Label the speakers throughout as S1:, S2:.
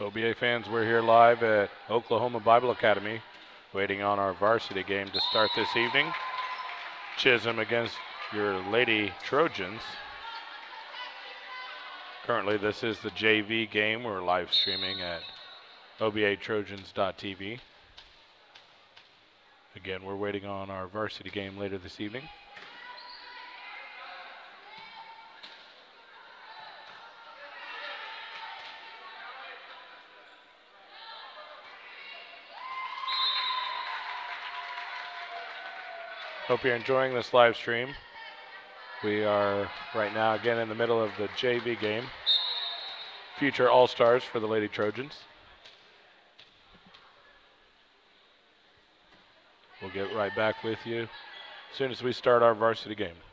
S1: OBA fans, we're here live at Oklahoma Bible Academy, waiting on our varsity game to start this evening. Chisholm against your Lady Trojans. Currently, this is the JV game. We're live streaming at obatrojans.tv. Again, we're waiting on our varsity game later this evening. Hope you're enjoying this live stream. We are right now again in the middle of the JV game. Future All Stars for the Lady Trojans. We'll get right back with you as soon as we start our varsity game.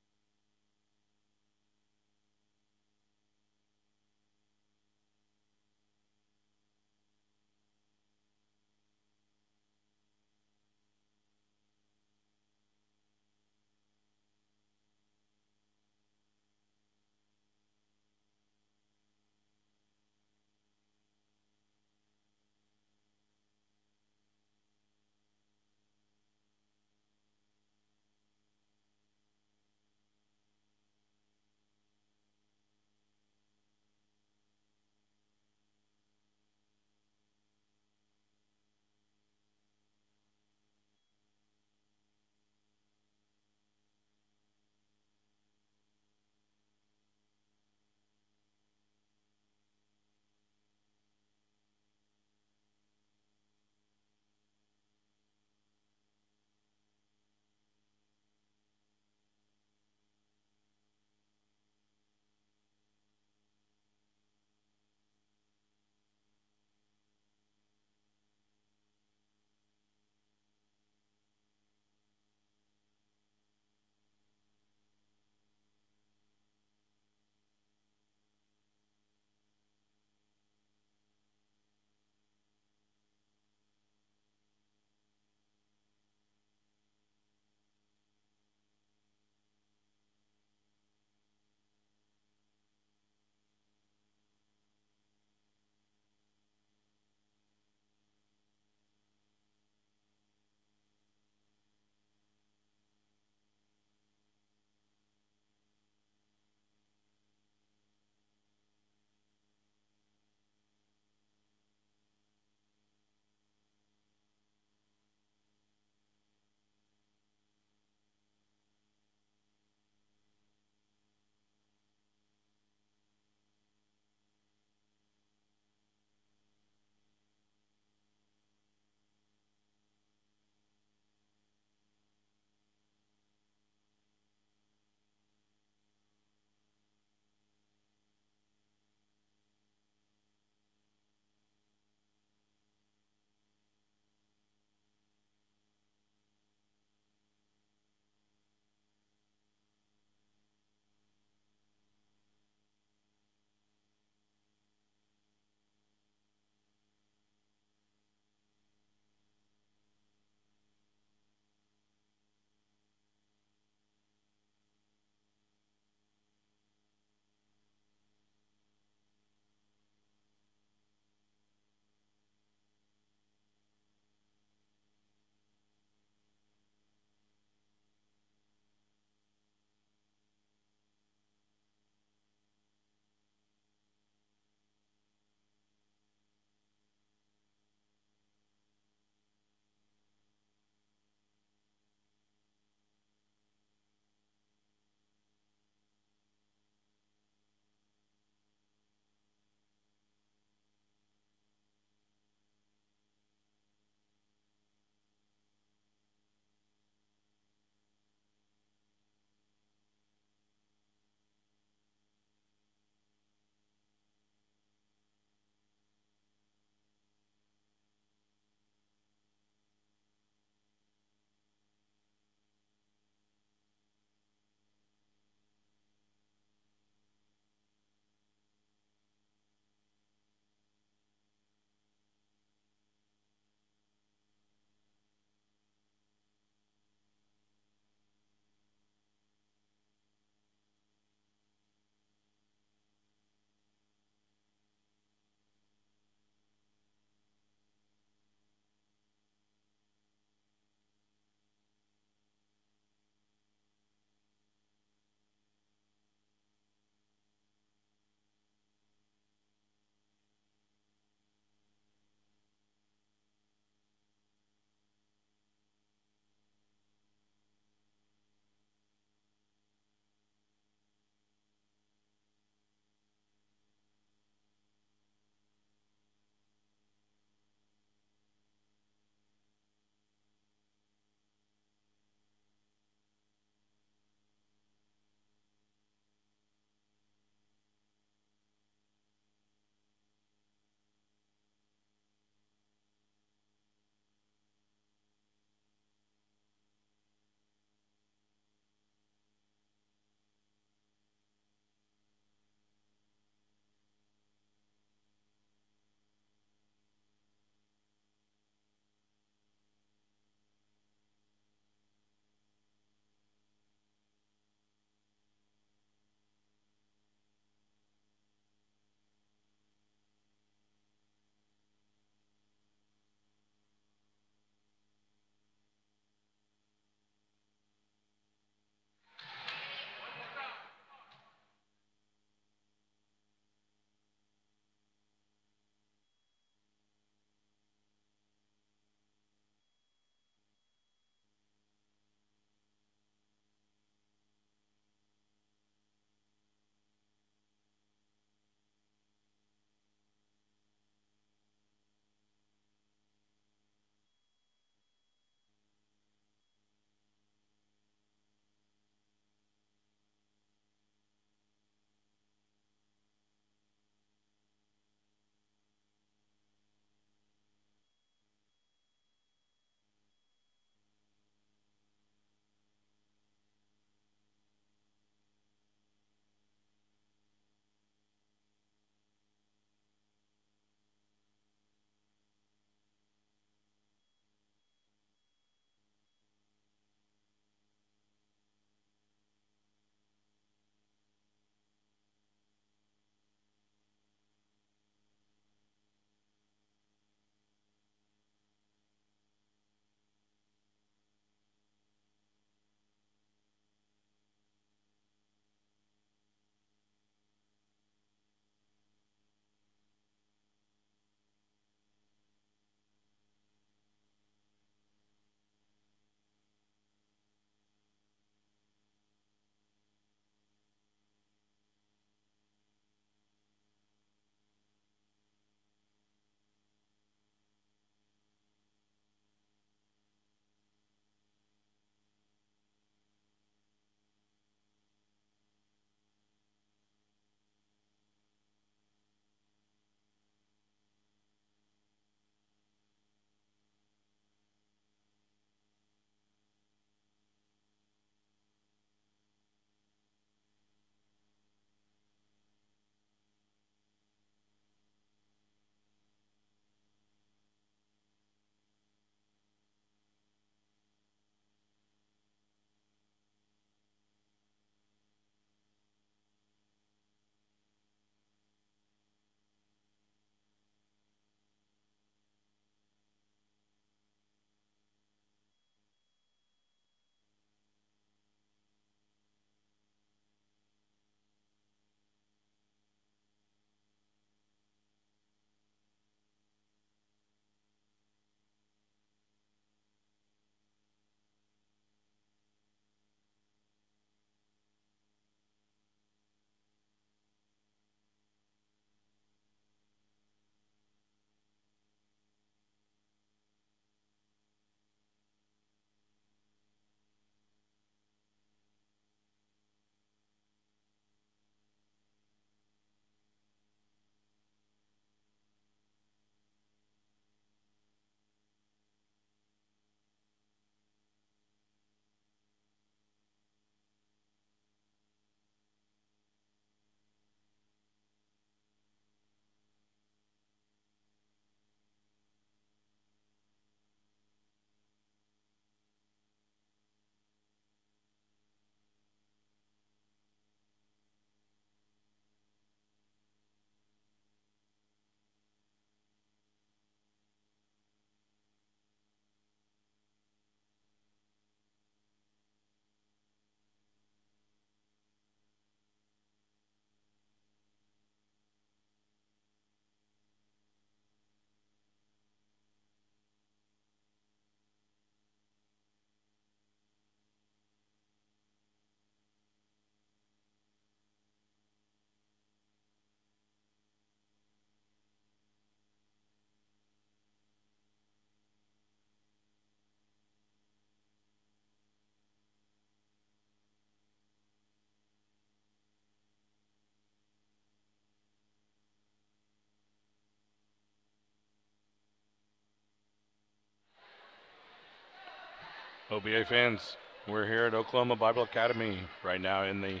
S1: OBA fans, we're here at Oklahoma Bible Academy right now in the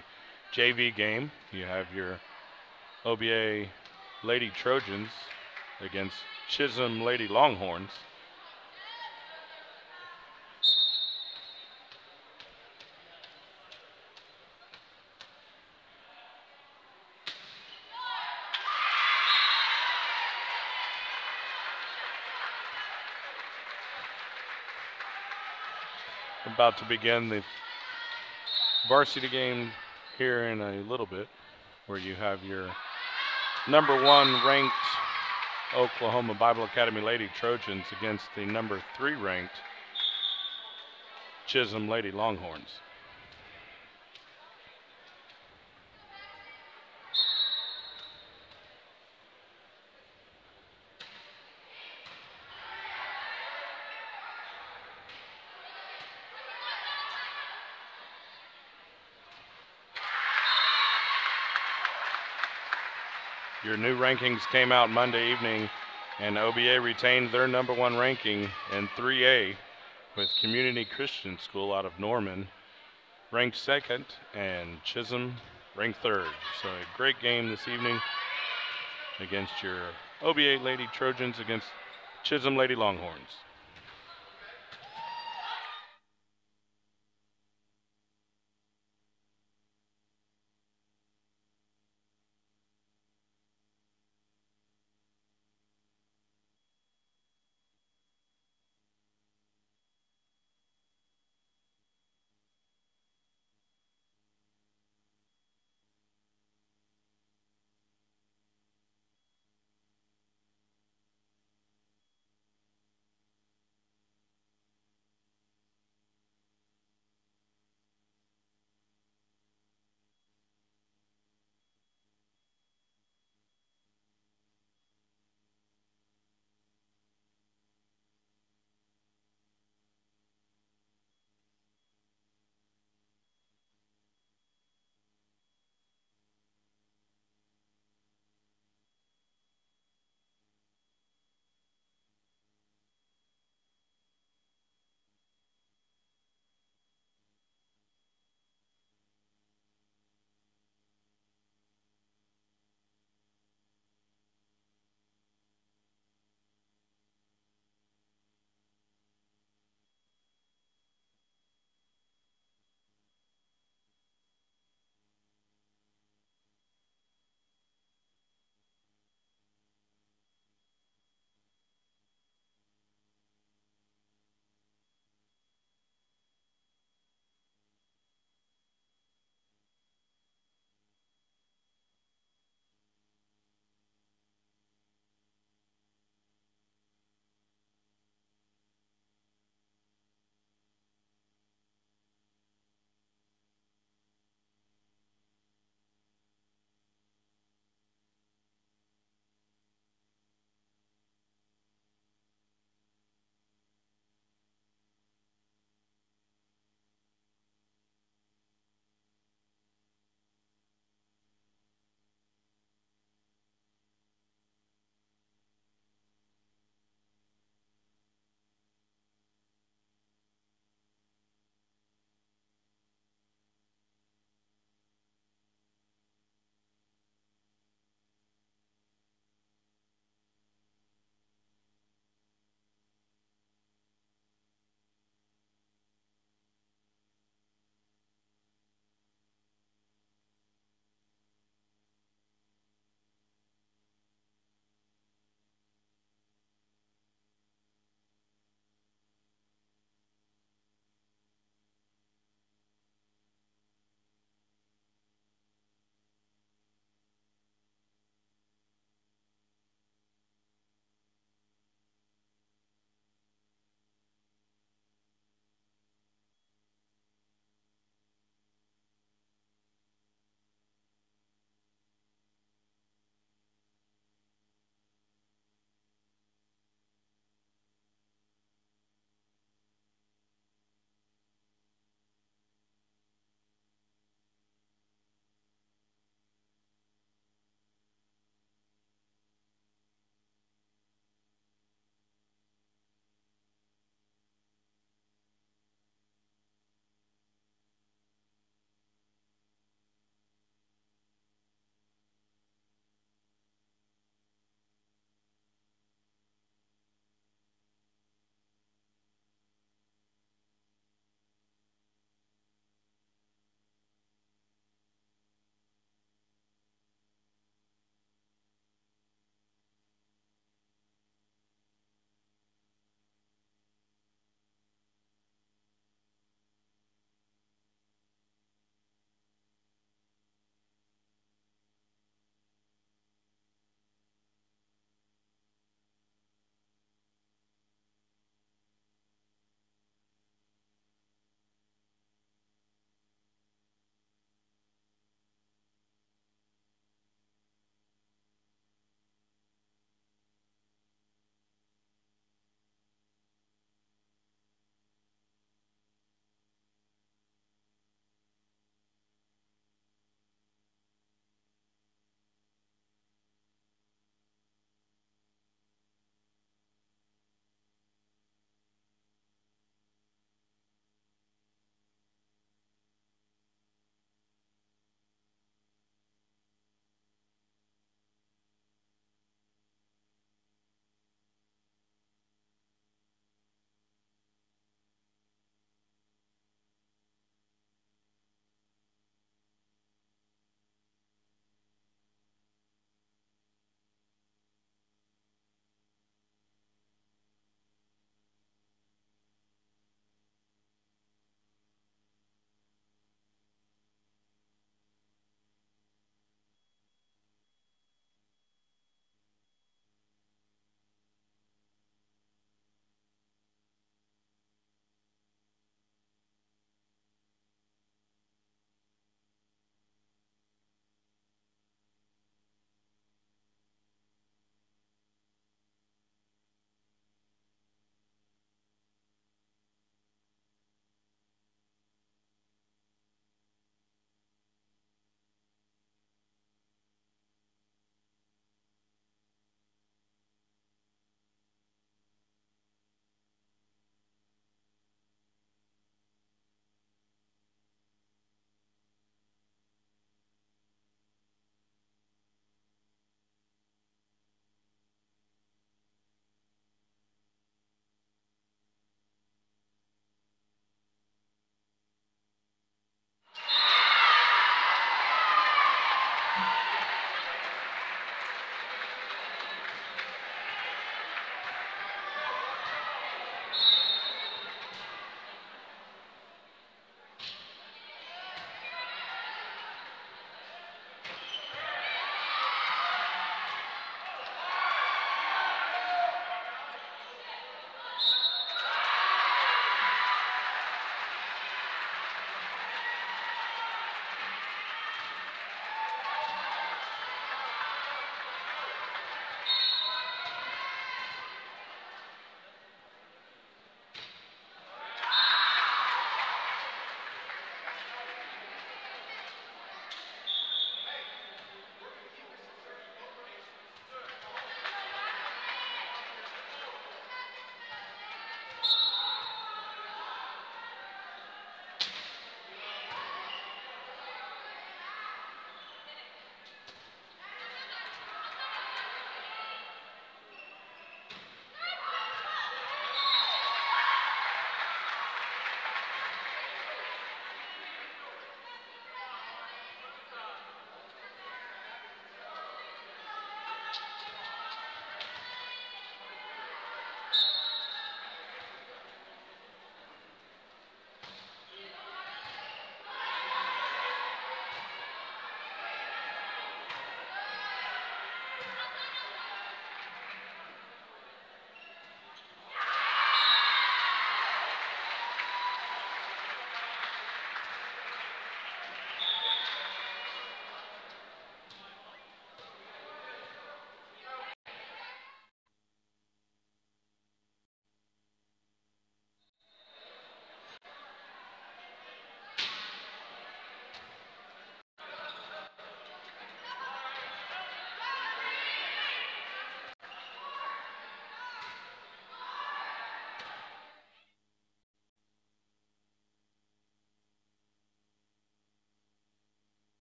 S1: JV game. You have your OBA Lady Trojans against Chisholm Lady Longhorns. About to begin the varsity game here in a little bit, where you have your number one ranked Oklahoma Bible Academy Lady Trojans against the number three ranked Chisholm Lady Longhorns. Your new rankings came out Monday evening, and OBA retained their number one ranking in 3A with Community Christian School out of Norman, ranked second, and Chisholm ranked third. So a great game this evening against your OBA Lady Trojans against Chisholm Lady Longhorns.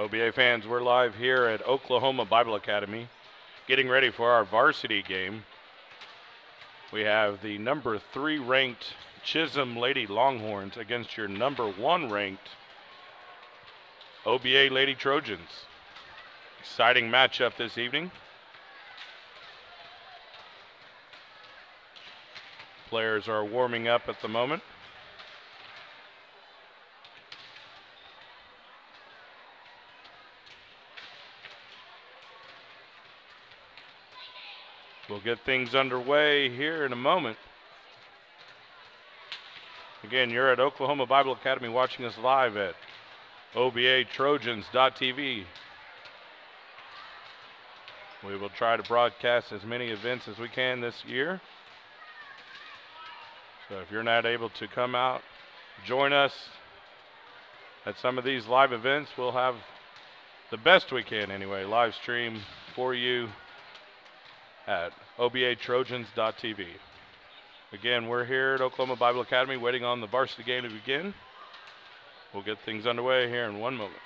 S1: OBA fans, we're live here at Oklahoma Bible Academy getting ready for our varsity game. We have the number three ranked Chisholm Lady Longhorns against your number one ranked OBA Lady Trojans. Exciting matchup this evening. Players are warming up at the moment. We'll get things underway here in a moment. Again, you're at Oklahoma Bible Academy watching us live at obatrojans.tv. We will try to broadcast as many events as we can this year. So if you're not able to come out, join us at some of these live events. We'll have the best we can anyway, live stream for you at obatrojans.tv. Again, we're here at Oklahoma Bible Academy waiting on the varsity game to begin. We'll get things underway here in one moment.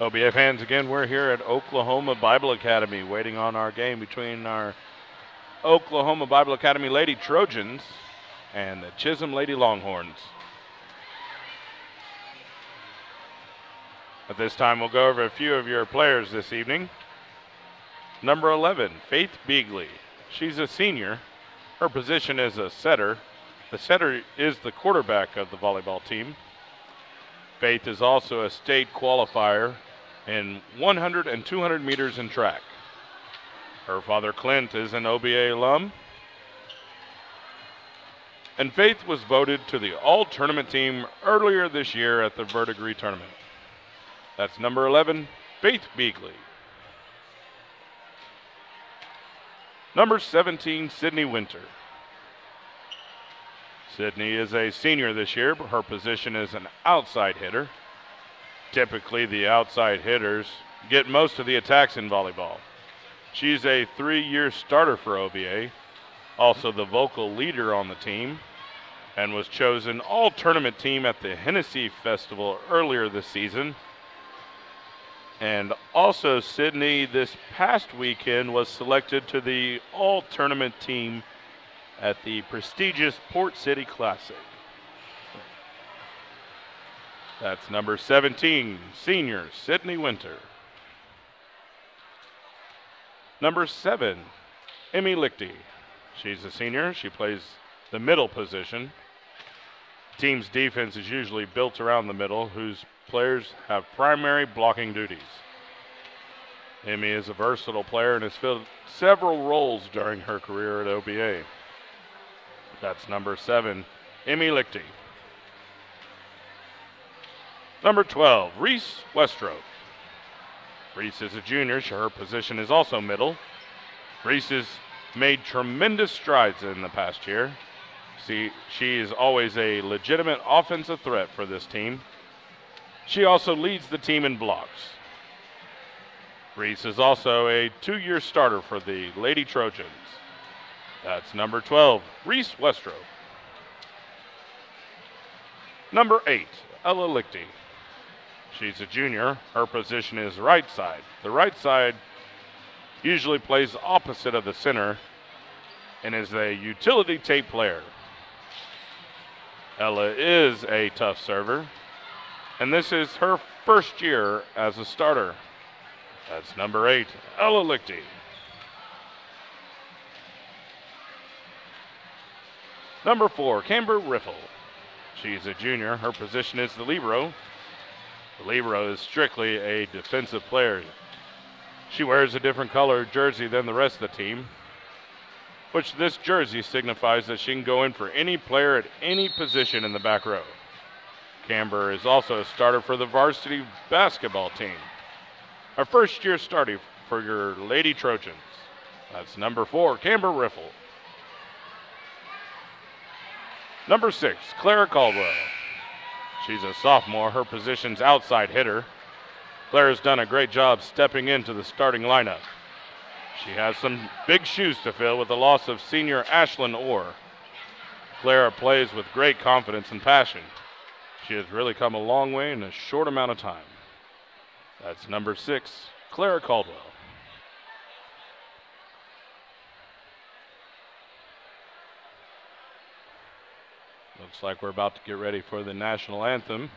S1: OBA fans, again, we're here at Oklahoma Bible Academy waiting on our game between our Oklahoma Bible Academy Lady Trojans and the Chisholm Lady Longhorns. At this time, we'll go over a few of your players this evening. Number 11, Faith Beagley. She's a senior. Her position is a setter. The setter is the quarterback of the volleyball team. Faith is also a state qualifier in 100 and 200 meters in track. Her father, Clint, is an OBA alum. And Faith was voted to the all tournament team earlier this year at the Verdigris tournament. That's number 11, Faith Beagley. Number 17, Sydney Winter. Sydney is a senior this year, but her position is an outside hitter. Typically, the outside hitters get most of the attacks in volleyball. She's a three year starter for OBA, also the vocal leader on the team, and was chosen all tournament team at the Hennessey Festival earlier this season. And also, Sydney this past weekend was selected to the all tournament team at the prestigious Port City Classic. That's number 17, senior Sydney Winter. Number seven, Emmy Lichty. She's a senior. She plays the middle position. Team's defense is usually built around the middle, whose players have primary blocking duties. Emmy is a versatile player and has filled several roles during her career at OBA. That's number seven, Emmy Lichty. Number 12, Reese Westrope. Reese is a junior. Her position is also middle. Reese has made tremendous strides in the past year. See, she is always a legitimate offensive threat for this team. She also leads the team in blocks. Reese is also a two year starter for the Lady Trojans. That's number 12, Reese Westrope. Number 8, Ella Lichty. She's a junior. Her position is right side. The right side usually plays opposite of the center and is a utility tape player. Ella is a tough server, and this is her first year as a starter. That's number eight, Ella Lichty. Number four, Camber Riffle. She's a junior. Her position is the libero. Libero is strictly a defensive player. She wears a different color jersey than the rest of the team, which this jersey signifies that she can go in for any player at any position in the back row. Camber is also a starter for the varsity basketball team. Our first year starting for your Lady Trojans. That's number four, Camber Riffle. Number six, Clara Caldwell. She's a sophomore. Her position's outside hitter. Clara's done a great job stepping into the starting lineup. She has some big shoes to fill with the loss of senior Ashlyn Orr. Clara plays with great confidence and passion. She has really come a long way in a short amount of time. That's number six, Clara Caldwell. Looks like we're about to get ready for the national anthem.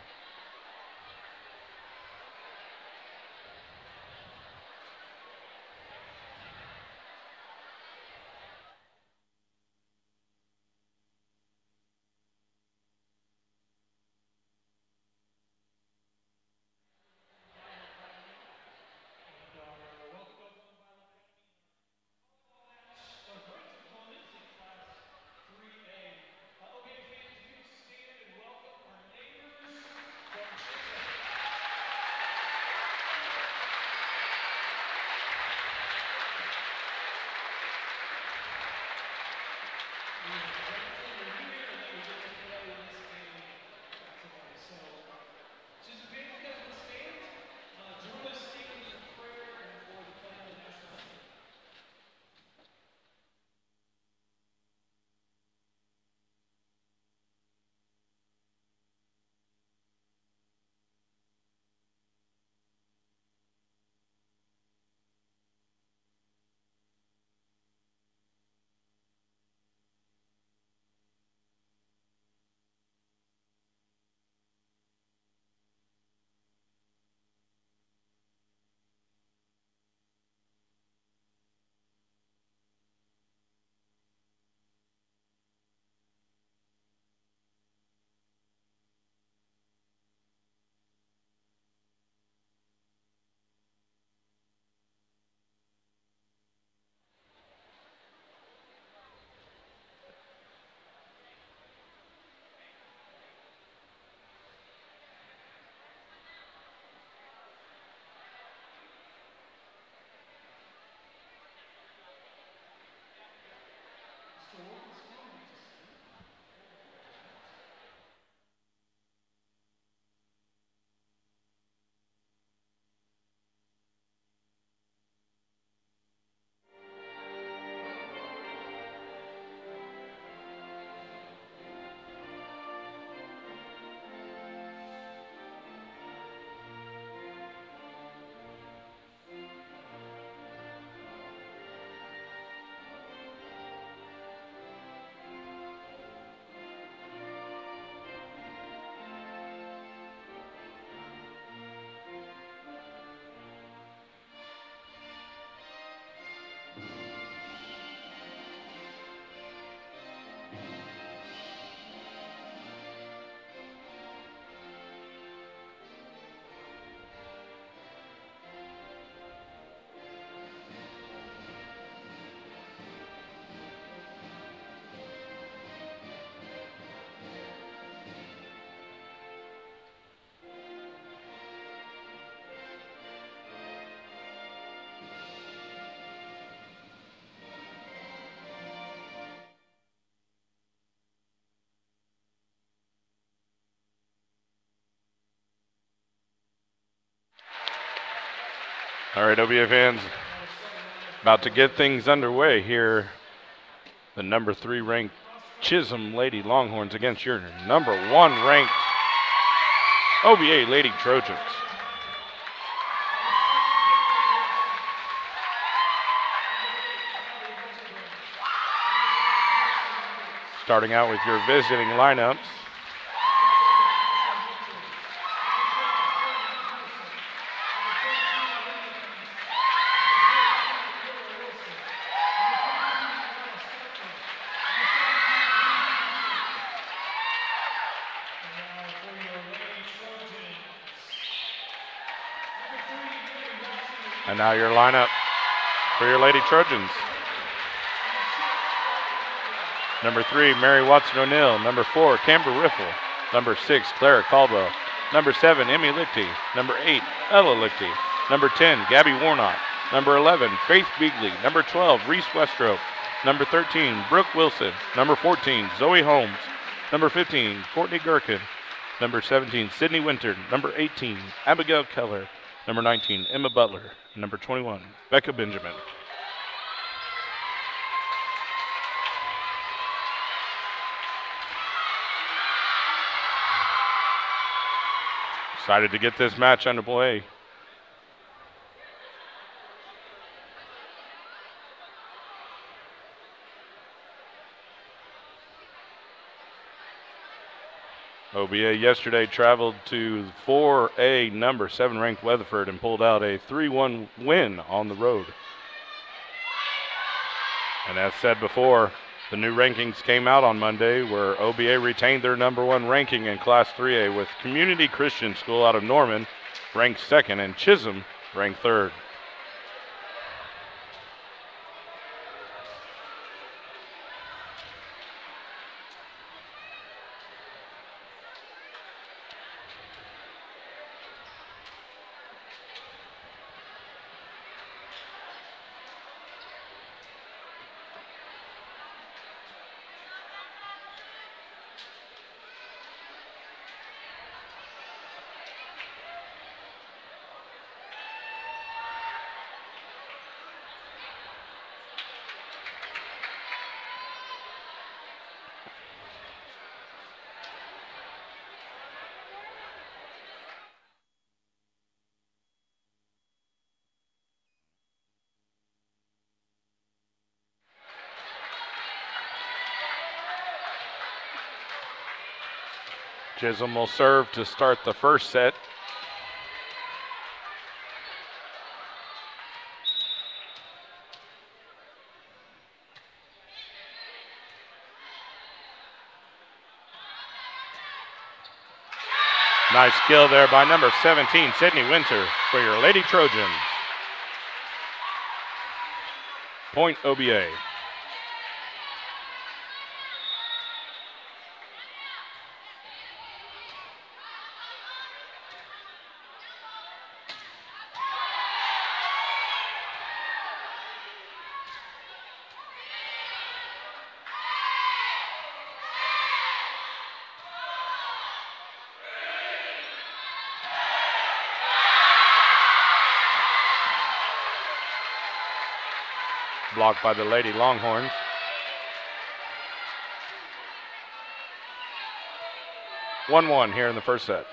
S1: All right, OBA fans, about to get things underway here. The number three ranked Chisholm Lady Longhorns against your number one ranked OBA Lady Trojans. Starting out with your visiting lineups. Now your lineup for your Lady Trojans. Number three, Mary Watson O'Neill. Number four, Camber Riffle. Number six, Clara Caldwell. Number seven, Emmy Lichty. Number eight, Ella Lichty. Number 10, Gabby Warnock. Number 11, Faith Beagley. Number 12, Reese Westrope. Number 13, Brooke Wilson. Number 14, Zoe Holmes. Number 15, Courtney Gherkin. Number 17, Sydney Winter. Number 18, Abigail Keller. Number 19, Emma Butler. Number 21, Becca Benjamin. Excited to get this match underway. OBA yesterday traveled to 4A number 7 ranked Weatherford and pulled out a 3 1 win on the road. And as said before, the new rankings came out on Monday where OBA retained their number one ranking in Class 3A with Community Christian School out of Norman ranked second and Chisholm ranked third. Chisholm will serve to start the first set. Nice kill there by number 17, Sydney Winter, for your Lady Trojans. Point OBA. By the Lady Longhorns. One one here in the first set.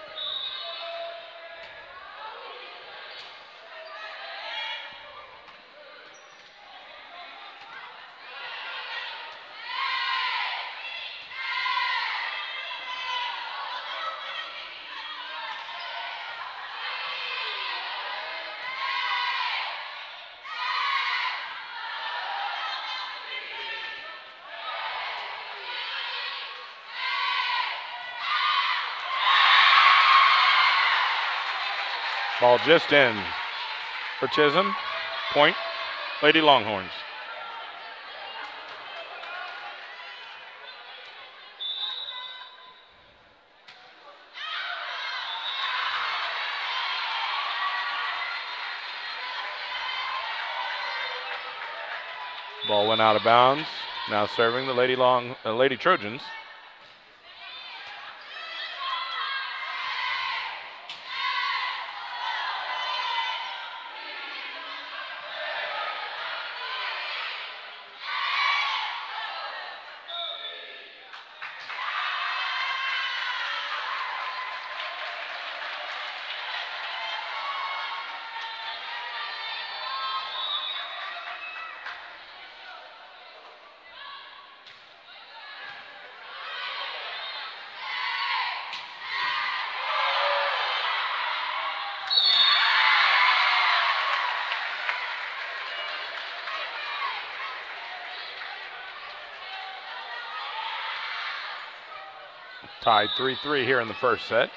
S1: Just in for Chisholm. Point, Lady Longhorns. Ball went out of bounds. Now serving the Lady Long, uh, Lady Trojans. Tied 3 3 here in the first set.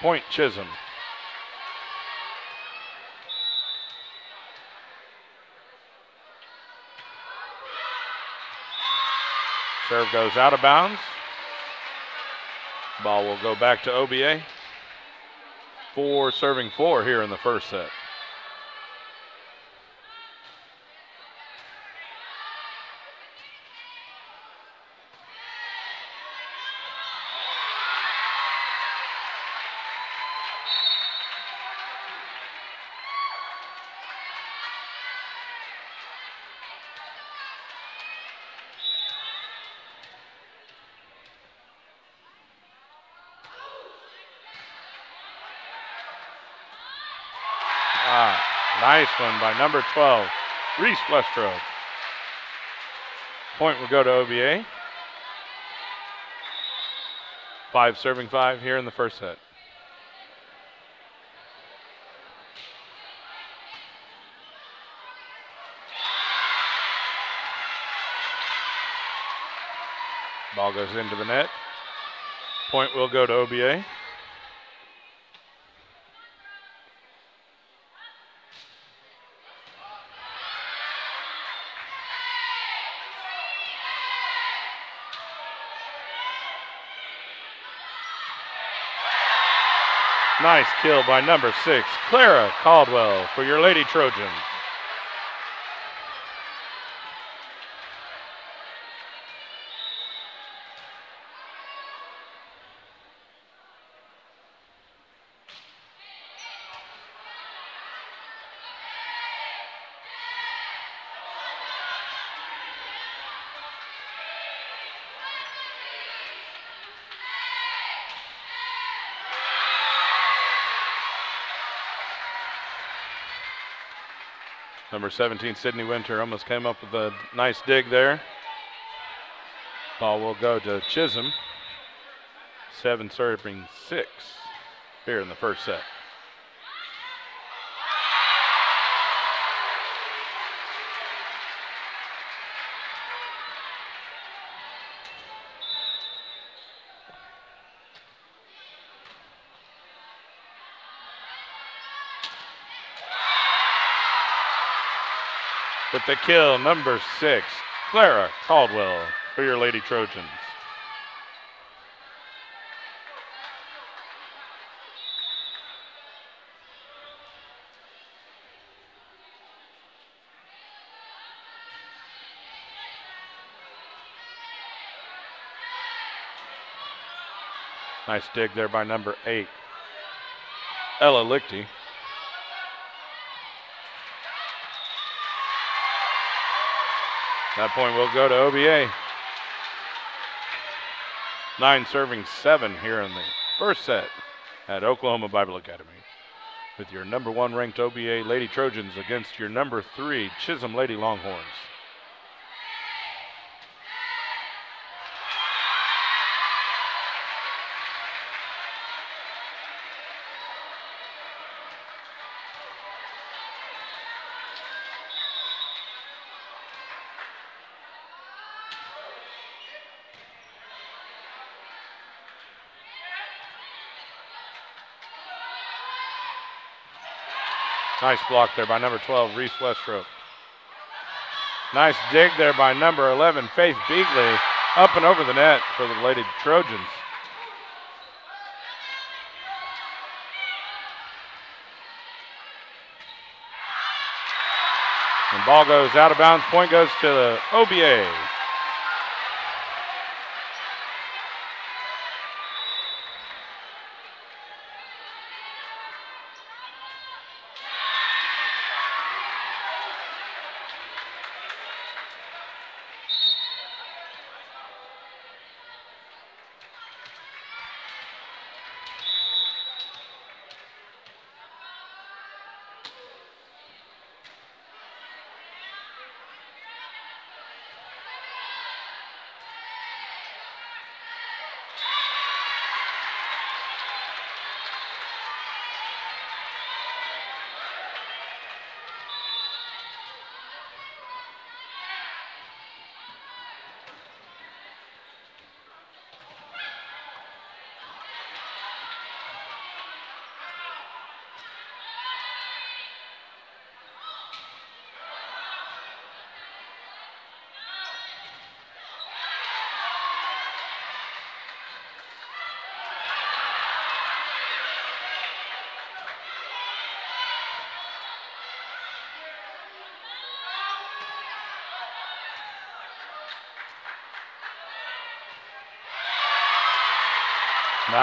S1: Point Chisholm. Serve goes out of bounds. Ball will go back to OBA. Four serving four here in the first set. Nice one by number 12, Reese Westrope. Point will go to OBA. Five serving five here in the first set. Ball goes into the net. Point will go to OBA. Nice kill by number six, Clara Caldwell for your Lady Trojans. Number 17, Sydney Winter, almost came up with a nice dig there. Ball will go to Chisholm. Seven serving six here in the first set. With the kill, number six, Clara Caldwell for your Lady Trojans. Nice dig there by number eight, Ella Lichty. That point will go to OBA. Nine serving seven here in the first set at Oklahoma Bible Academy. With your number one ranked OBA Lady Trojans against your number three Chisholm Lady Longhorns. Nice block there by number 12, Reese Westrope. Nice dig there by number 11, Faith Beagley, up and over the net for the Lady Trojans. And ball goes out of bounds. Point goes to the OBA.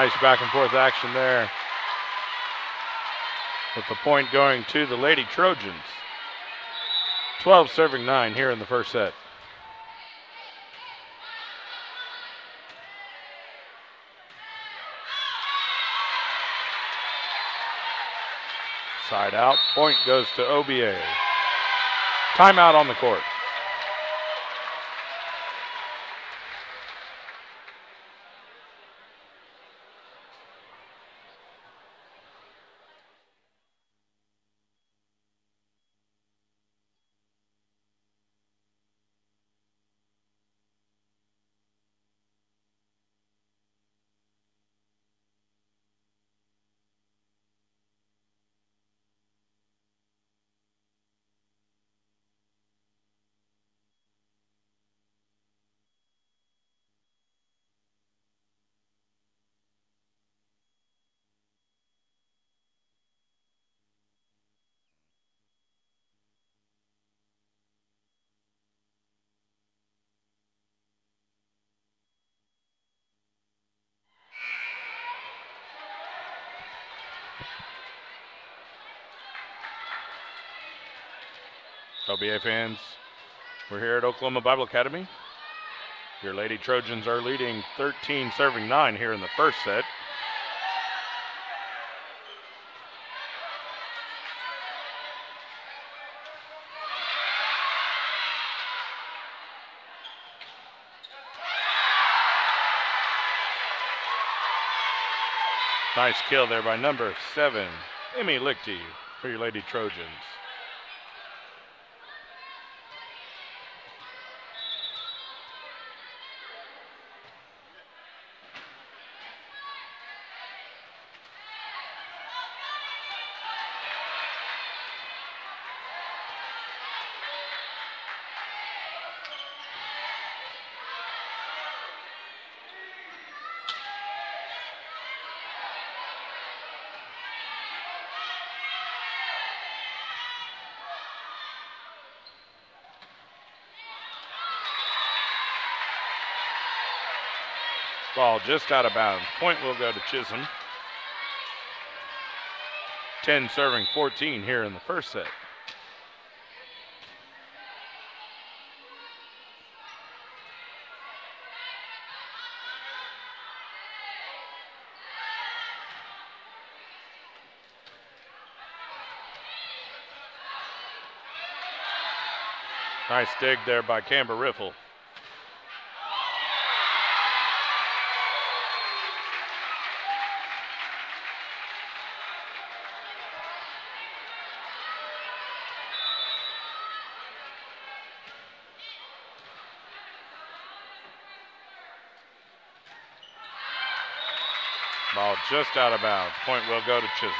S1: Nice back and forth action there. With the point going to the Lady Trojans. 12 serving 9 here in the first set. Side out. Point goes to OBA. Timeout on the court. OBA fans, we're here at Oklahoma Bible Academy. Your Lady Trojans are leading 13 serving 9 here in the first set. Nice kill there by number seven, Emmy Lichty for your Lady Trojans. Ball just out of bounds. Point will go to Chisholm. 10 serving 14 here in the first set. Nice dig there by Camber Riffle. Ball just out of bounds. Point will go to Chisholm.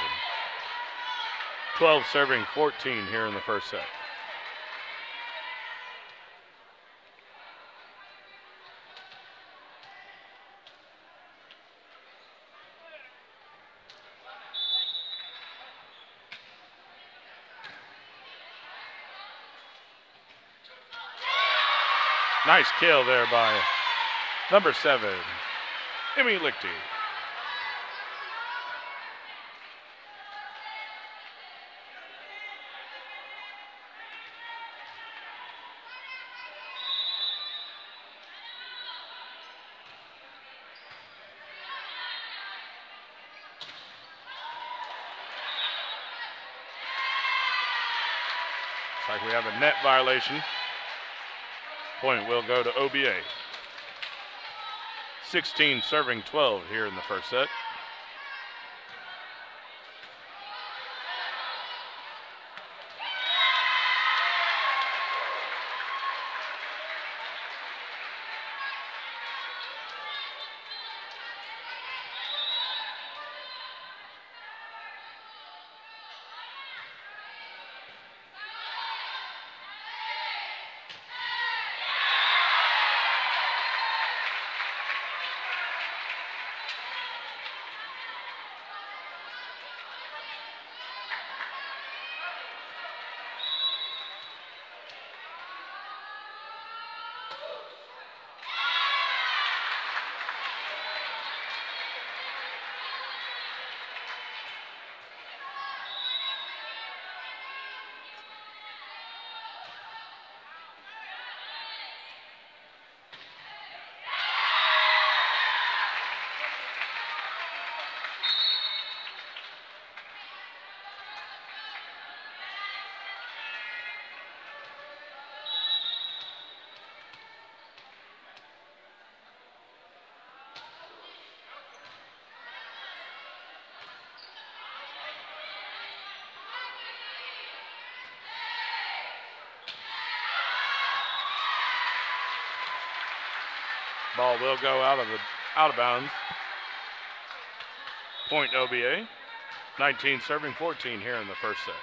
S1: 12 serving 14 here in the first set. Nice kill there by number seven, Emmy Lichty. Net violation. Point will go to OBA. 16 serving 12 here in the first set. Ball will go out of the out of bounds. Point OBA. 19 serving 14 here in the first set.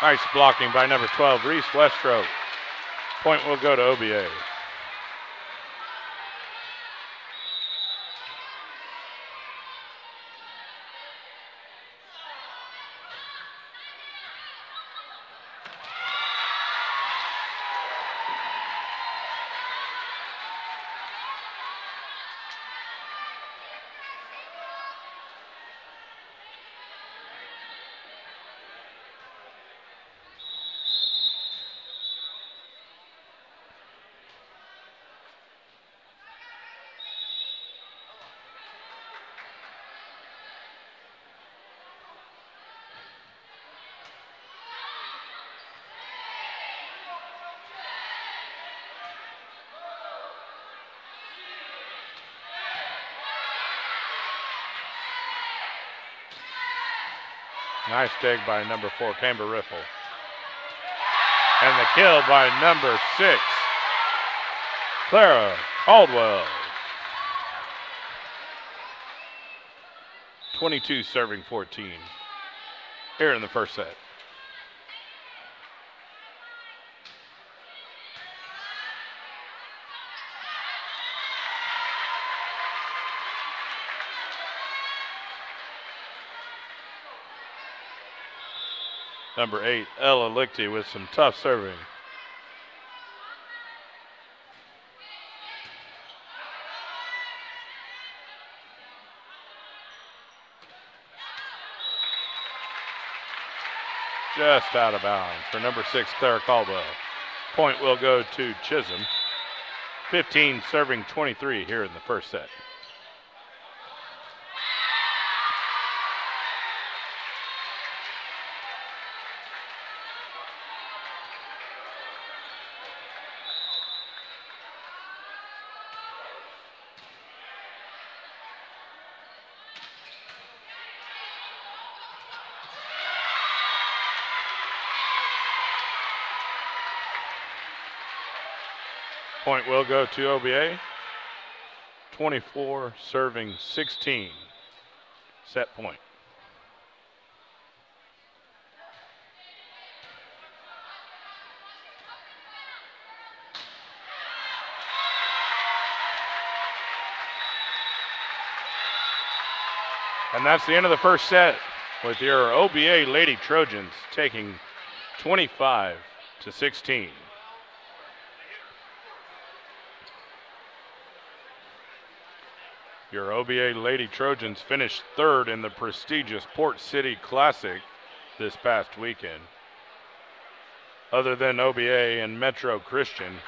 S1: Nice blocking by number 12, Reese Westrope. Point will go to OBA. Nice dig by number four, Camber Riffle. And the kill by number six, Clara Caldwell. 22 serving 14 here in the first set. Number eight, Ella Lichty with some tough serving. Just out of bounds for number six, Clara Caldwell. Point will go to Chisholm. 15 serving 23 here in the first set. Point will go to OBA. 24 serving 16. Set point. And that's the end of the first set with your OBA Lady Trojans taking 25 to 16. Your OBA Lady Trojans finished third in the prestigious Port City Classic this past weekend. Other than OBA and Metro Christian,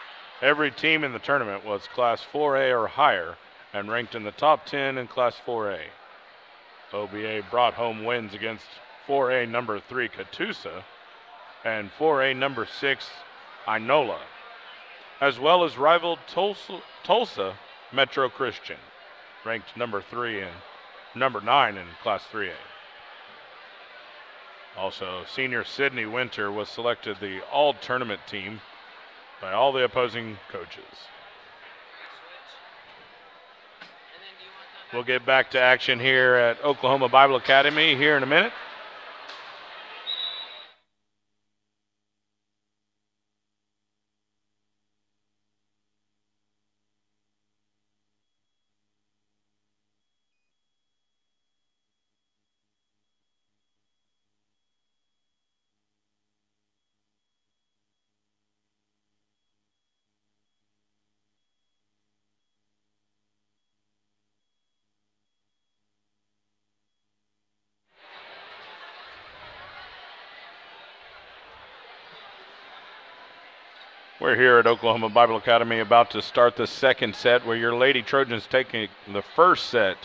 S1: every team in the tournament was Class 4A or higher and ranked in the top 10 in Class 4A. OBA brought home wins against 4A number 3 Catoosa and 4A number 6 Inola, as well as rival Tulsa, Tulsa Metro Christian ranked number three and number nine in Class 3A. Also, senior Sydney Winter was selected the all tournament team by all the opposing coaches. We'll get back to action here at Oklahoma Bible Academy here in a minute. We're here at Oklahoma Bible Academy about to start the second set where your Lady Trojans taking the first set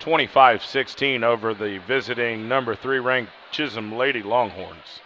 S1: 25 16 over the visiting number three ranked Chisholm Lady Longhorns.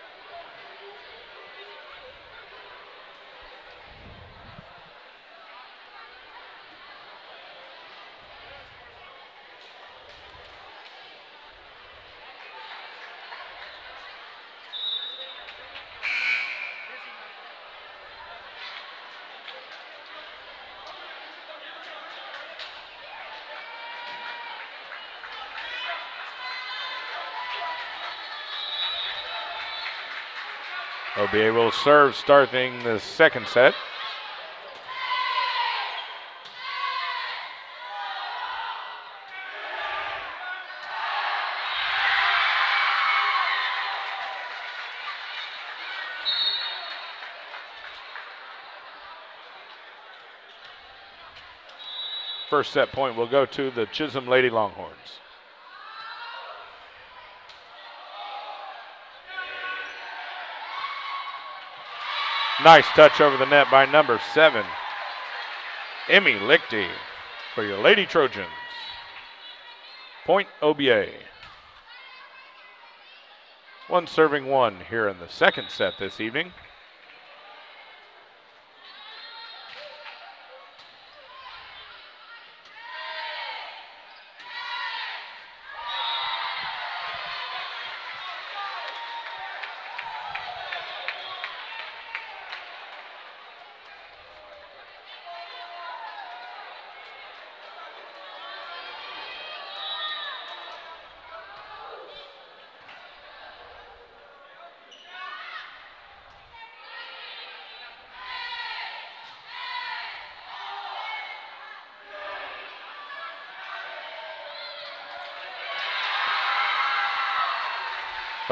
S1: OBA will serve starting the second set. First set point will go to the Chisholm Lady Longhorns. Nice touch over the net by number seven, Emmy Lichty for your Lady Trojans. Point OBA. One serving one here in the second set this evening.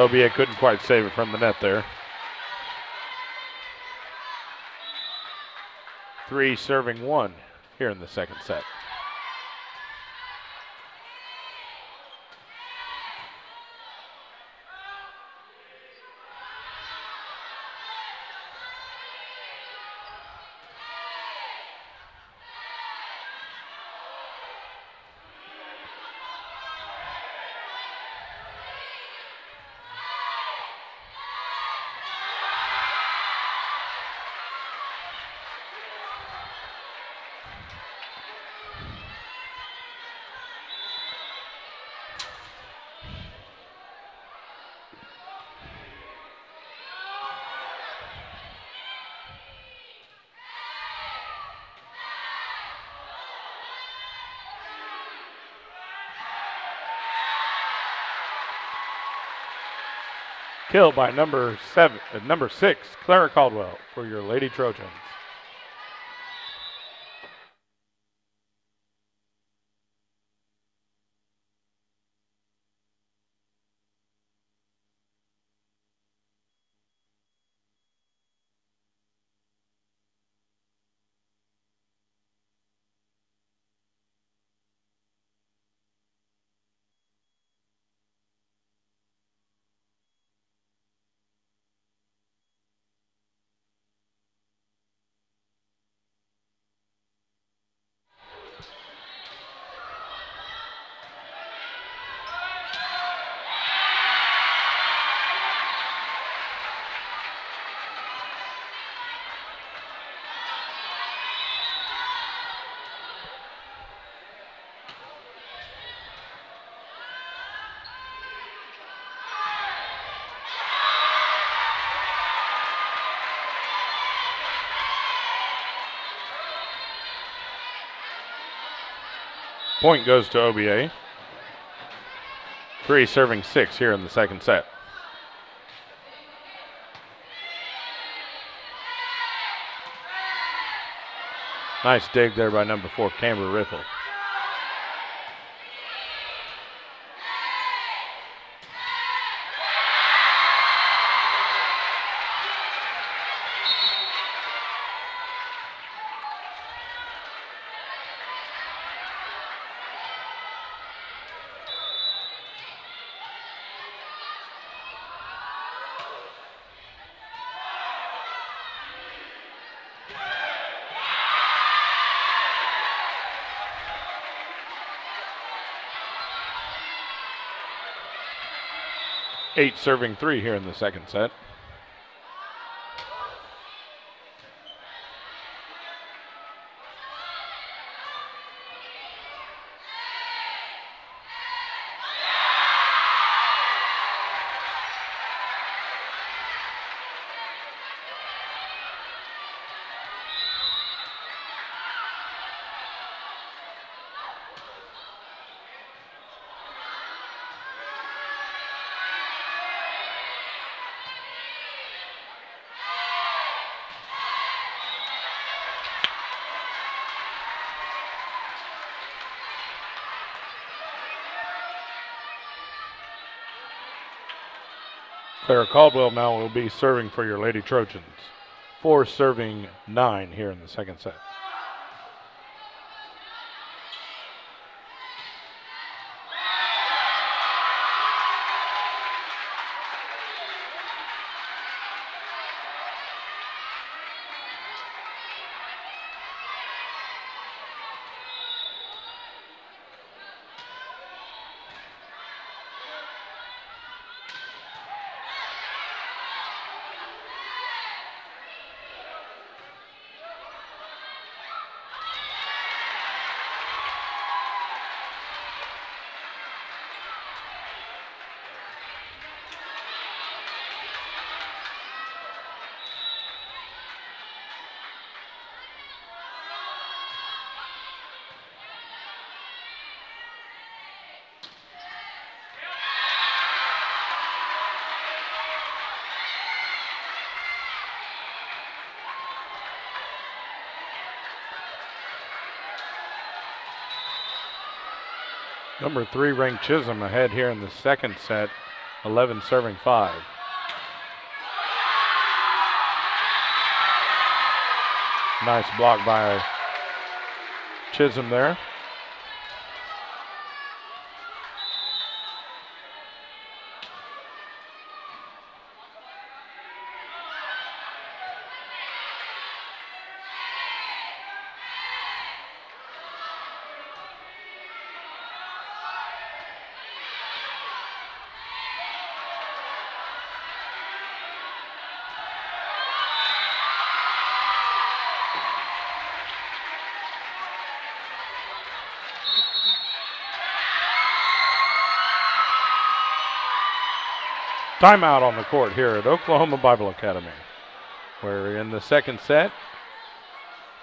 S1: OBA couldn't quite save it from the net there. Three serving one here in the second set. Killed by number seven, uh, number six, Clara Caldwell for your Lady Trojans. Point goes to OBA. Three serving six here in the second set. Nice dig there by number four, Camber Riffle. Eight serving three here in the second set. Clara Caldwell now will be serving for your Lady Trojans. Four serving nine here in the second set. Number three ranked Chisholm ahead here in the second set, 11 serving five. Nice block by Chisholm there. Timeout on the court here at Oklahoma Bible Academy. We're in the second set.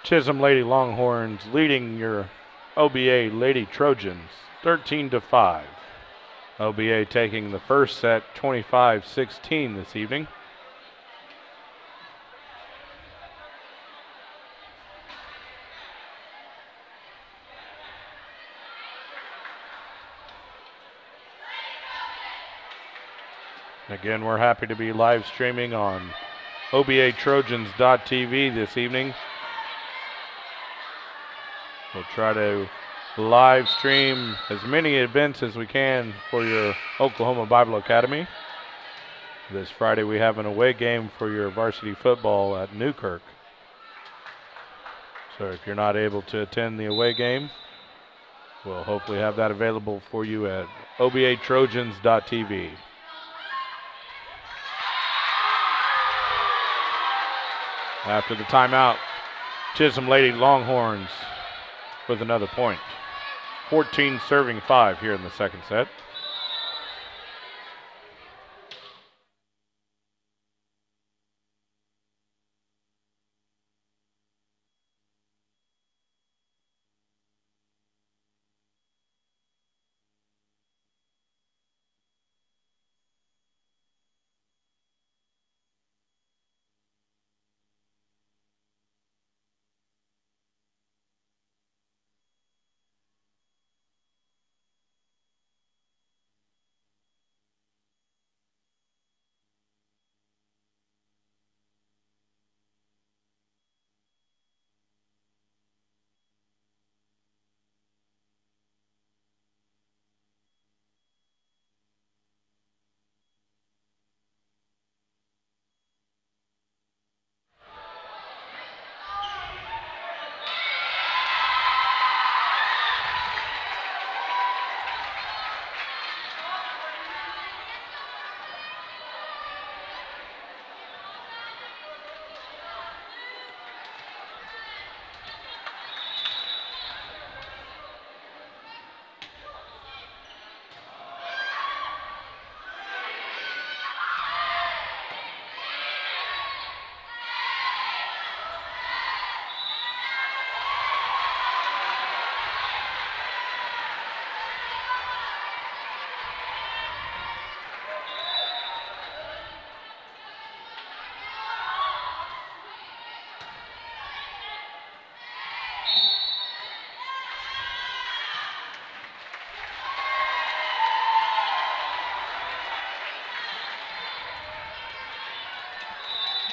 S1: Chisholm Lady Longhorns leading your OBA Lady Trojans 13 to 5. OBA taking the first set 25 16 this evening. Again, we're happy to be live streaming on OBATrojans.tv this evening. We'll try to live stream as many events as we can for your Oklahoma Bible Academy. This Friday, we have an away game for your varsity football at Newkirk. So if you're not able to attend the away game, we'll hopefully have that available for you at OBATrojans.tv. After the timeout, Chisholm Lady Longhorns with another point. 14 serving five here in the second set.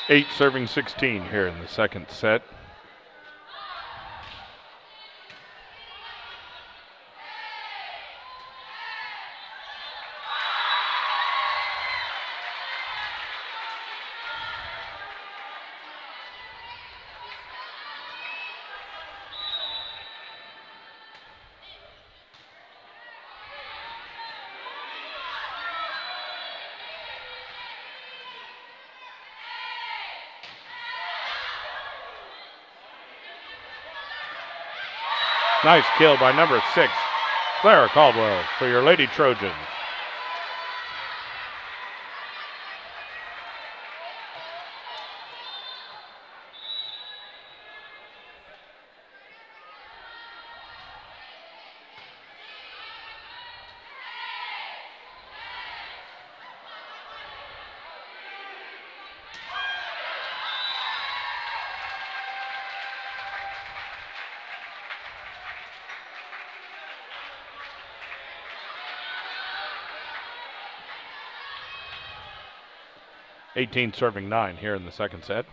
S1: Eight serving 16 here in the second set. Nice kill by number six, Clara Caldwell for your Lady Trojans. Eighteen serving nine here in the second set.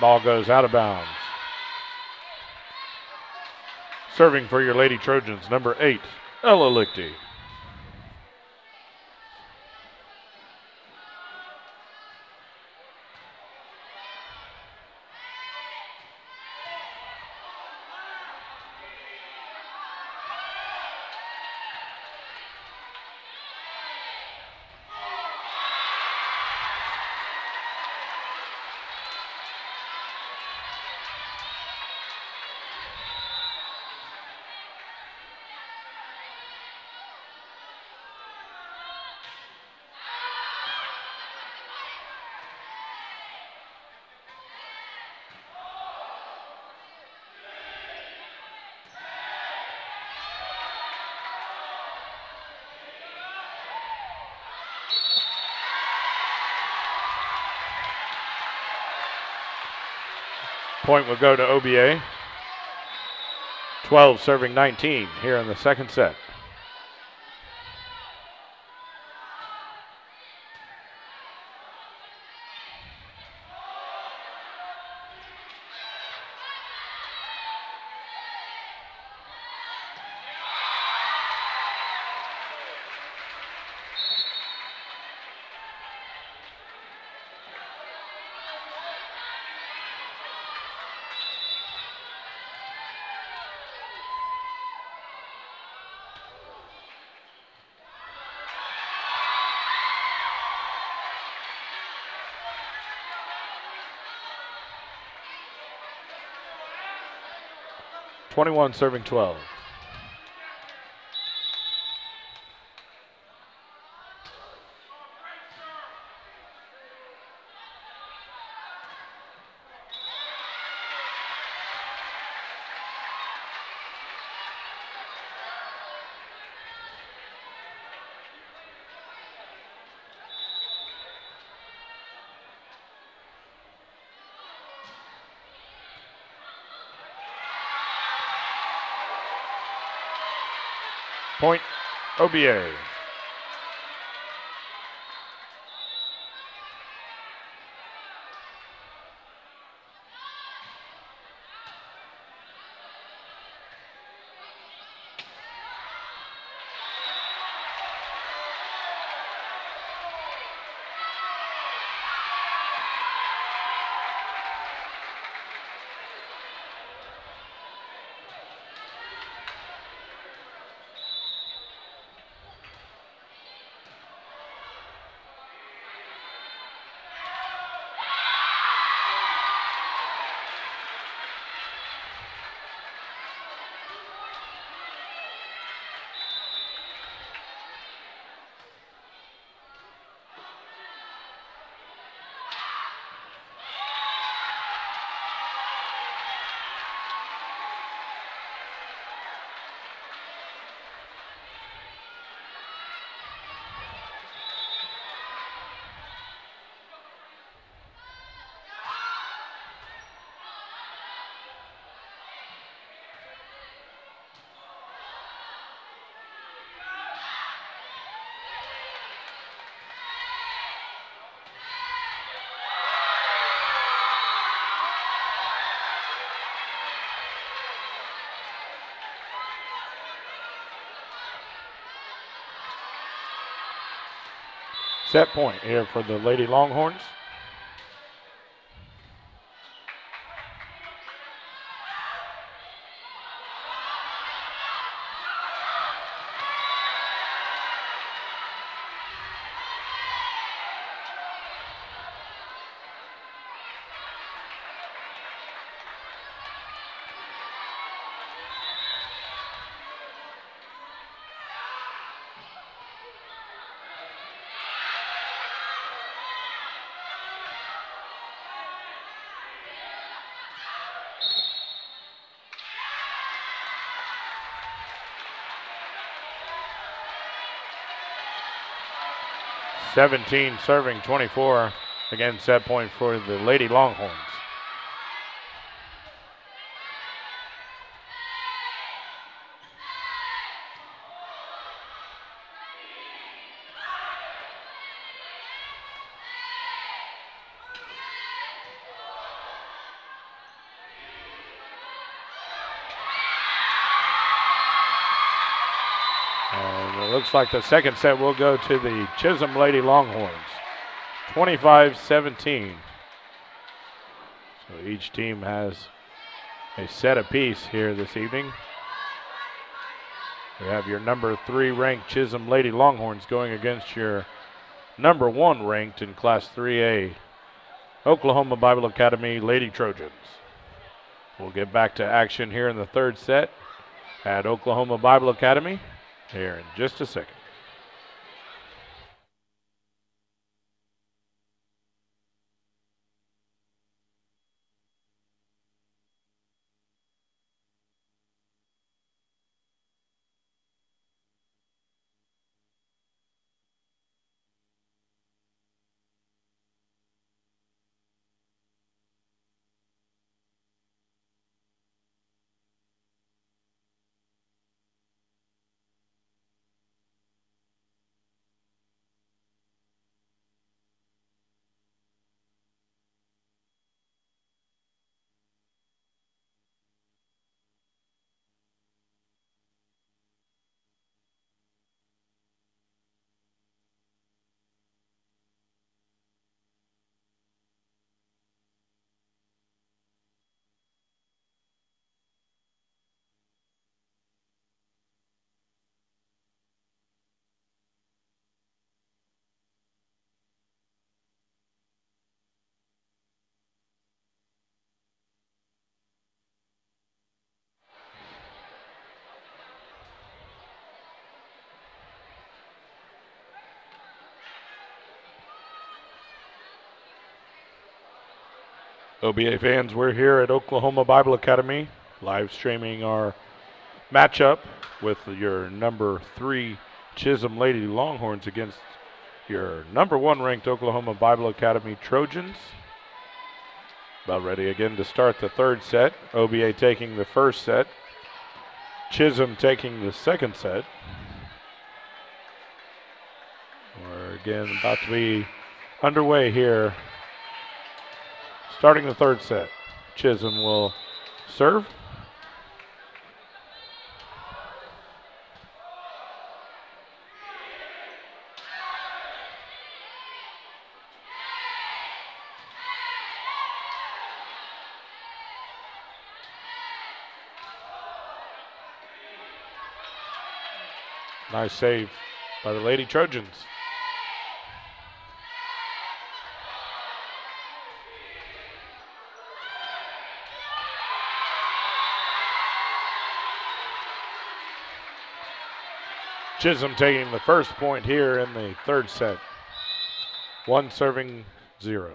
S1: Ball goes out of bounds. Serving for your Lady Trojans, number eight, Ella Lichty. Point will go to OBA. 12 serving 19 here in the second set. Twenty-one serving twelve. Point OBA. Set point here for the Lady Longhorns. Seventeen serving 24. Again, set point for the Lady Longhorns. And it looks like the second set will go to the Chisholm Lady Longhorns. 25 17. So each team has a set apiece here this evening. We have your number three ranked Chisholm Lady Longhorns going against your number one ranked in Class 3A Oklahoma Bible Academy Lady Trojans. We'll get back to action here in the third set at Oklahoma Bible Academy here in just a second. OBA fans, we're here at Oklahoma Bible Academy, live streaming our matchup with your number three Chisholm Lady Longhorns against your number one ranked Oklahoma Bible Academy Trojans. About ready again to start the third set. OBA taking the first set, Chisholm taking the second set. We're again about to be underway here Starting the third set, Chisholm will serve. Nice save by the Lady Trojans. Chisholm taking the first point here in the third set. One serving zero.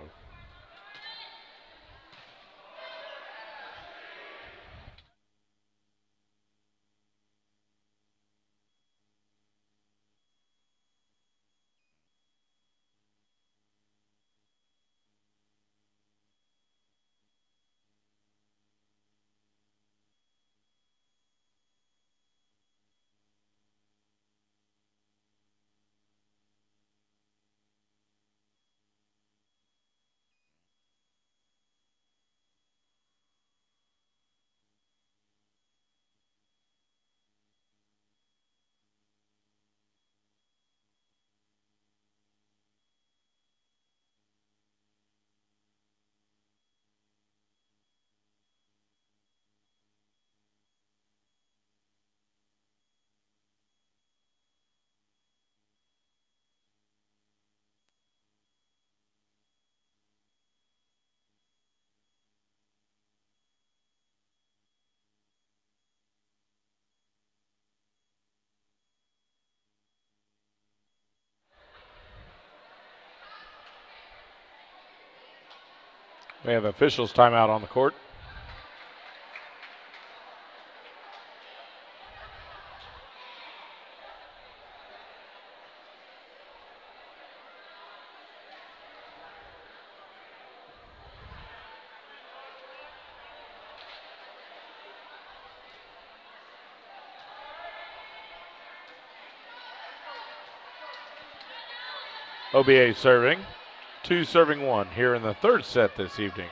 S1: We have officials timeout on the court. OBA serving. Two serving one here in the third set this evening.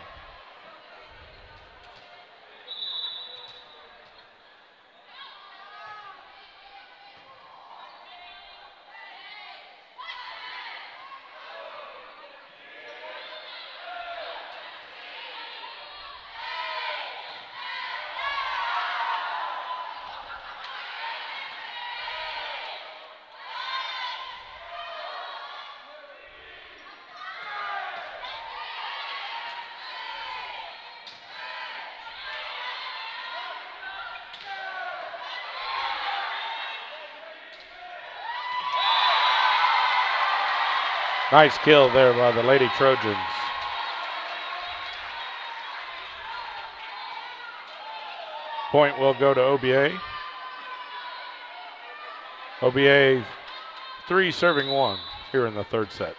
S1: Nice kill there by the Lady Trojans. Point will go to OBA. OBA three serving one here in the third set.